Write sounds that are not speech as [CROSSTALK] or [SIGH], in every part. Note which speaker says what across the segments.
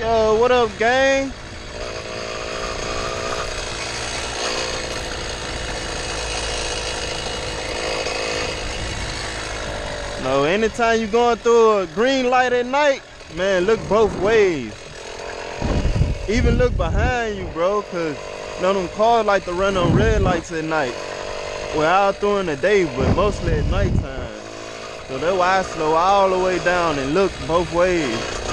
Speaker 1: Yo, what up, gang? No, anytime you're going through a green light at night, man, look both ways. Even look behind you, bro, cause none of them cars like to run on red lights at night. Well, out during the day, but mostly at nighttime. So that's why I slow all the way down and look both ways.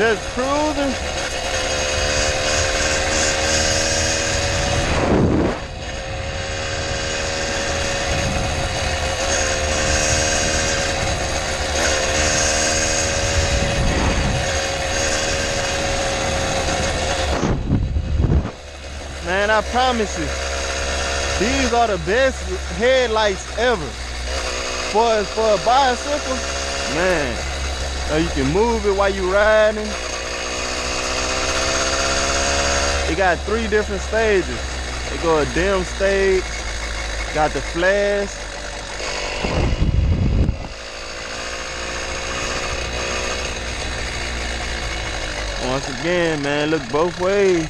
Speaker 1: Just cruising. Man, I promise you, these are the best headlights ever. For, for a bicycle, man, so you can move it while you're riding. It got three different stages. It go a dim stage, got the flash. Once again, man, look both ways.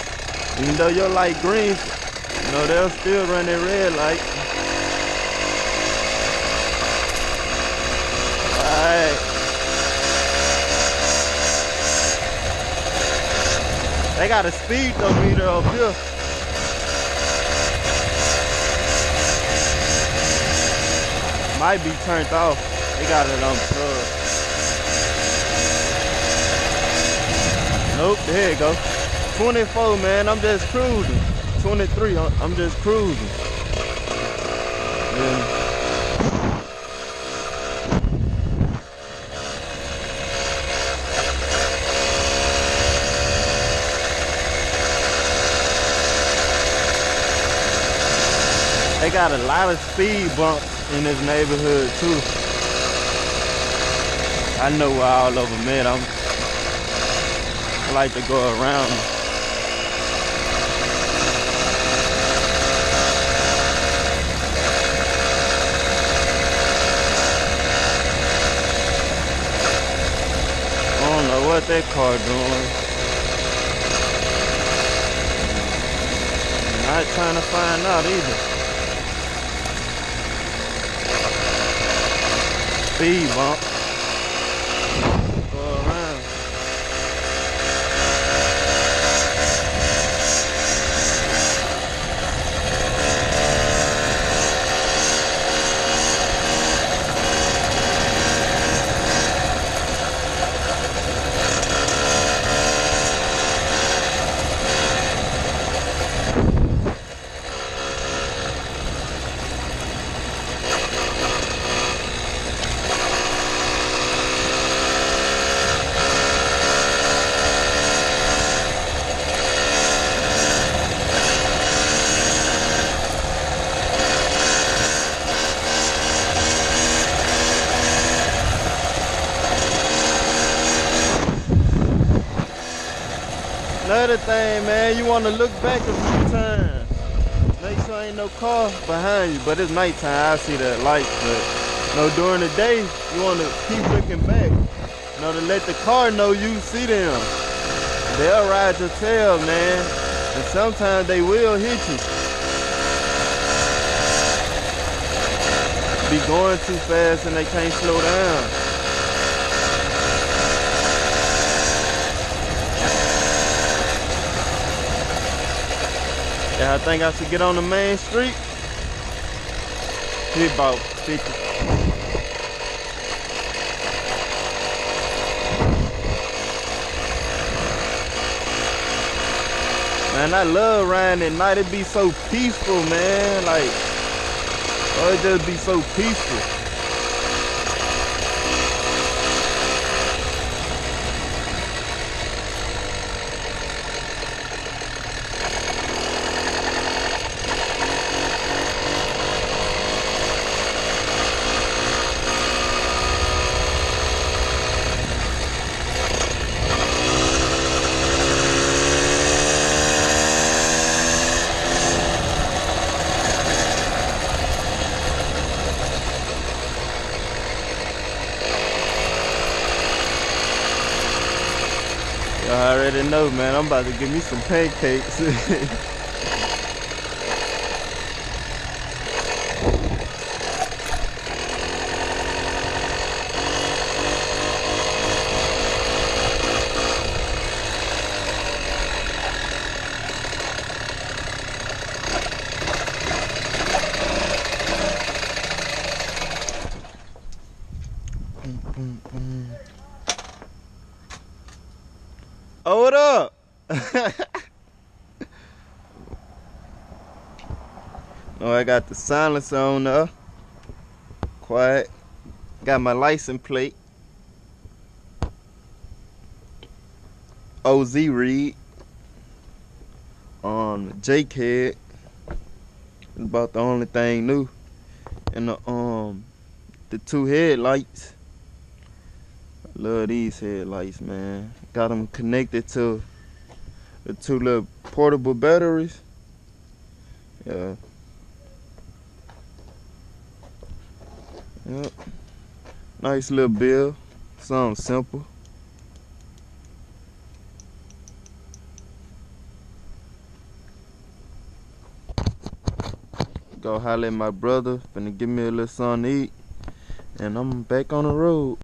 Speaker 1: Even though your light green, you know, they'll still run their red light. Alright. They got a speedometer up here. Might be turned off. They got it unplugged. Nope, there you go. 24, man, I'm just cruising. 23, I'm I'm just cruising. Yeah. They got a lot of speed bumps in this neighborhood too. I know where all of them at. I'm, I like to go around them. I don't know what that car doing. Not trying to find out either. Speed bump. Go around. Another thing, man, you want to look back a few times. Make sure ain't no car behind you, but it's nighttime. I see that light, but no, during the day, you want to keep looking back. You know, to let the car know you see them. They'll ride your tail, man, and sometimes they will hit you. Be going too fast and they can't slow down. Yeah, I think I should get on the main street. He about 50. Man, I love riding at night. It be so peaceful, man. Like, oh, it just be so peaceful. Y'all already know, man. I'm about to give me some pancakes. [LAUGHS] Mm, mm, mm. Oh, what up? [LAUGHS] oh, I got the silence on there. Quiet. Got my license plate. OZ Reed. On um, Jake head. About the only thing new. And the um the two headlights. Love these headlights, man. Got them connected to the two little portable batteries. Yeah. Yep. Nice little bill. Something simple. Go holler at my brother. Finna give me a little something to eat. And I'm back on the road.